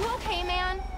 You okay, man?